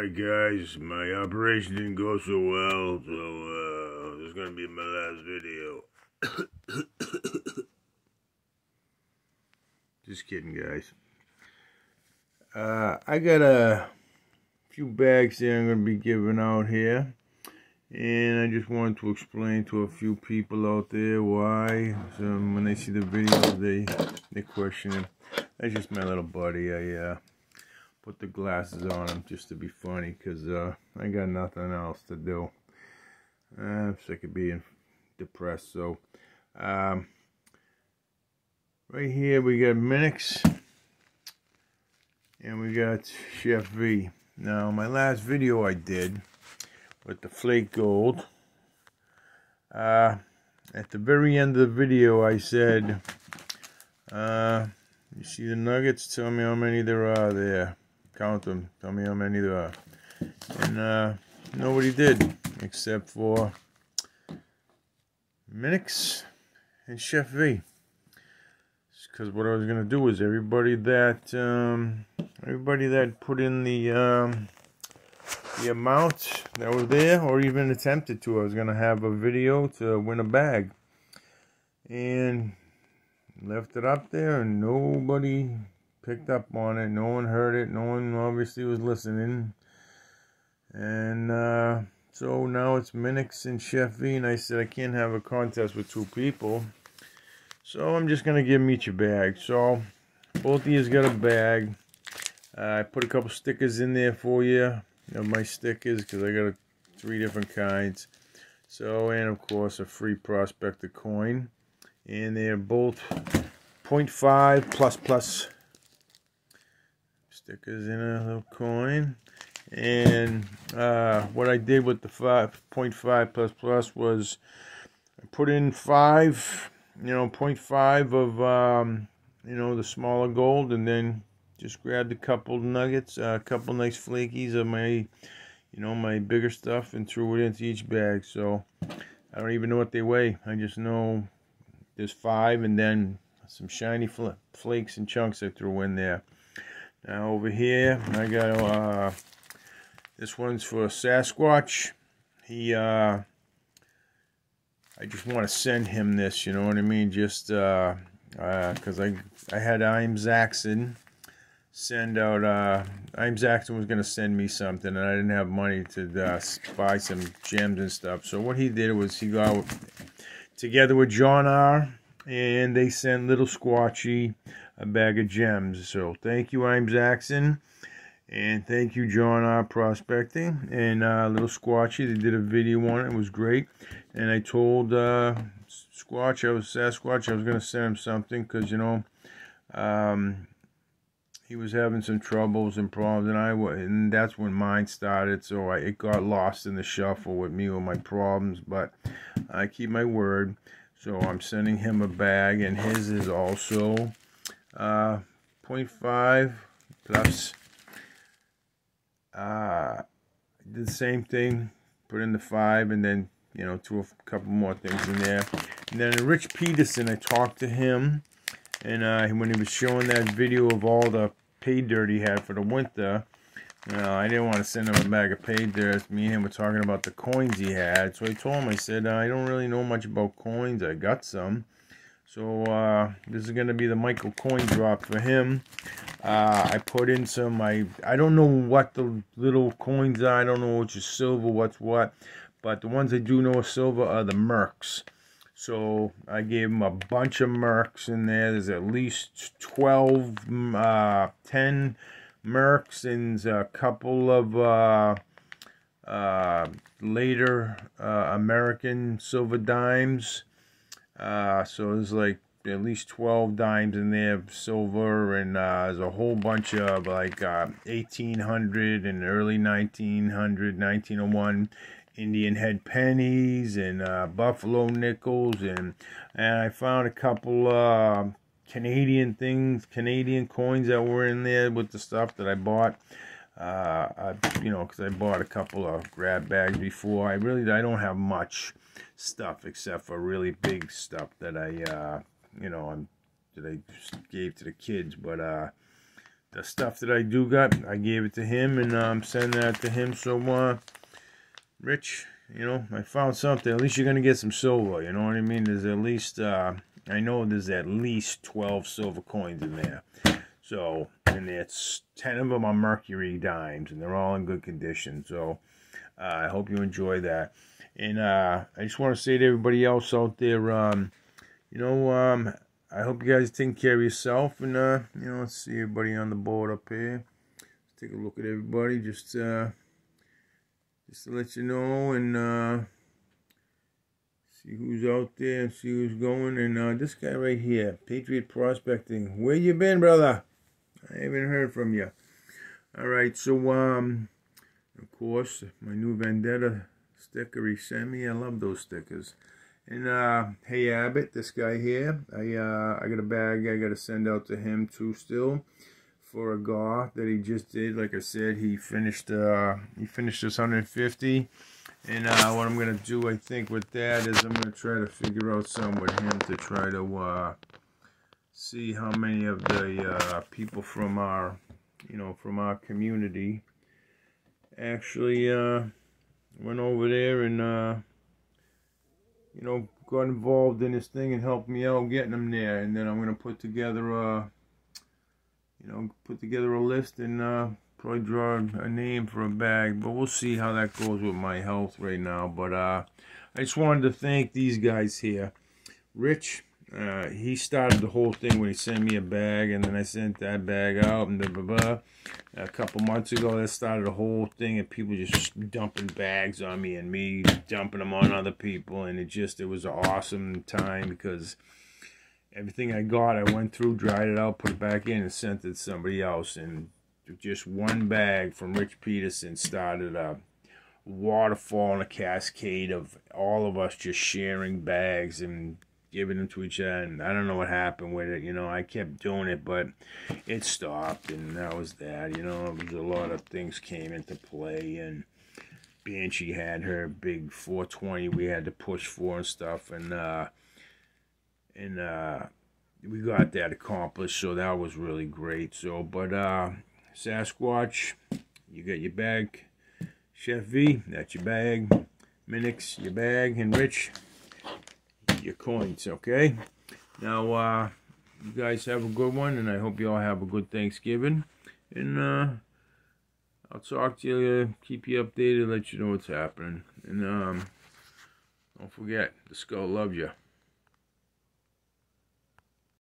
Alright guys, my operation didn't go so well, so uh, this is gonna be my last video. Just kidding guys. Uh, I got a few bags here I'm gonna be giving out here. And I just wanted to explain to a few people out there why. So when they see the video, they they question. That's just my little buddy. I uh, put the glasses on him just to be funny because uh, I got nothing else to do. I'm sick of being depressed. So, um, right here we got Minix and we got Chef V. Now, my last video I did with the flake gold, uh, at the very end of the video I said, uh, you see the nuggets? Tell me how many there are there. Count them. Tell me how many there are. And uh, nobody did, except for Minix and Chef V. Because what I was gonna do is everybody that um, everybody that put in the um, the amount that was there, or even attempted to, I was gonna have a video to win a bag, and left it up there, and nobody picked up on it. No one heard it. No one obviously was listening. And uh, so now it's Minix and Chef V, and I said I can't have a contest with two people. So I'm just gonna give them each a bag. So both of you got a bag. Uh, I put a couple stickers in there for you of my stickers because I got a, three different kinds. So and of course a free prospector coin, and they're both 0.5 plus plus stickers in a little coin. And uh, what I did with the 5.5 plus plus was I put in five, you know, 0.5 of, um, you know, the smaller gold, and then just grabbed a couple nuggets, a uh, couple nice flakies of my, you know, my bigger stuff, and threw it into each bag. So I don't even know what they weigh. I just know there's five, and then some shiny fl flakes and chunks I threw in there. Now over here, I got uh, this one's for Sasquatch. He, uh, I just want to send him this, you know what I mean? Just uh, because uh, I I had I'm Zaxxon send out. Uh, I'm Zaxxon was gonna send me something, and I didn't have money to uh, buy some gems and stuff. So what he did was he got together with John R. And they sent little Squatchy a bag of gems. So thank you, I'm Zaxxon. And thank you, John R. Prospecting. And uh, Little Squatchy, they did a video on it. It was great. And I told uh, Squatch, I was Sasquatch, I was going to send him something because, you know, um, he was having some troubles and problems. And I was, and that's when mine started. So I, it got lost in the shuffle with me with my problems. But I keep my word. So I'm sending him a bag. And his is also uh, 0.5 plus uh, did the same thing put in the 5 and then you know threw a couple more things in there and then Rich Peterson I talked to him and uh, when he was showing that video of all the pay dirt he had for the winter you know, I didn't want to send him a bag of pay dirt. Me and him were talking about the coins he had. So I told him, I said, I don't really know much about coins. I got some. So uh, this is going to be the Michael coin drop for him. Uh, I put in some, I, I don't know what the little coins are. I don't know which is silver, what's what. But the ones I do know are silver are the Mercs. So I gave him a bunch of Mercs in there. There's at least 12, uh, 10 Mercs and a couple of uh, uh, later uh, American silver dimes. Uh, so there's like at least 12 dimes in there silver and uh, there's a whole bunch of like uh, 1800 and early 1900 1901 indian head pennies and uh, buffalo nickels and and i found a couple uh, canadian things canadian coins that were in there with the stuff that i bought uh, I, you know because i bought a couple of grab bags before i really i don't have much stuff except for really big stuff that I, uh, you know, I'm, that I gave to the kids. But uh, the stuff that I do got, I gave it to him, and I'm um, sending that to him. So, uh, Rich, you know, I found something. At least you're gonna get some silver. You know what I mean? There's at least, uh, I know there's at least 12 silver coins in there. So, and it's 10 of them are mercury dimes, and they're all in good condition. So, uh, I hope you enjoy that. And uh, I just want to say to everybody else out there, um, you know, um, I hope you guys take care of yourself. And, uh, you know, let's see everybody on the board up here. Let's take a look at everybody. Just, uh, just to let you know and uh, see who's out there and see who's going. And uh, this guy right here, Patriot Prospecting. Where you been, brother? I haven't heard from you. All right, so, um, of course, my new Vendetta sticker he sent me. I love those stickers. And uh, hey Abbott, this guy here, I uh, I got a bag I got to send out to him too still for a gaw that he just did. Like I said, he finished uh, he finished this 150. And uh, what I'm gonna do, I think, with that is I'm gonna try to figure out some with him to try to uh, see how many of the uh, people from our, you know, from our community actually uh, went over there and, uh, you know, got involved in this thing and helped me out getting them there. And then I'm going to put together a, you know, put together a list and uh, probably draw a name for a bag. But we'll see how that goes with my health right now. But uh, I just wanted to thank these guys here. Rich, uh, he started the whole thing when he sent me a bag, and then I sent that bag out, and blah, blah, blah. A couple months ago, that started the whole thing, and people just dumping bags on me, and me dumping them on other people, and it just, it was an awesome time, because everything I got, I went through, dried it out, put it back in, and sent it to somebody else, and just one bag from Rich Peterson started a waterfall and a cascade of all of us just sharing bags and giving them to each other. And I don't know what happened with it. You know, I kept doing it, but it stopped, and that was that. You know, was a lot of things came into play, and Banshee had her big 420 we had to push for and stuff, and uh, and uh, we got that accomplished. So that was really great. So, but uh, Sasquatch, you got your bag. Chef V, that's your bag. Minix, your bag. And Rich, your coins, okay? Now, uh, you guys have a good one, and I hope you all have a good Thanksgiving. And uh, I'll talk to you, keep you updated, let you know what's happening. And um, don't forget, the skull loves you.